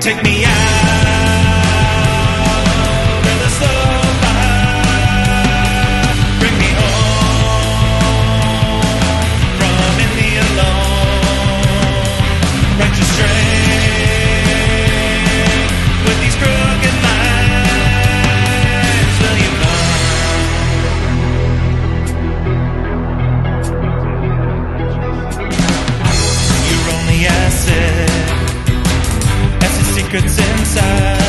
Take me out. secrets inside.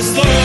this love.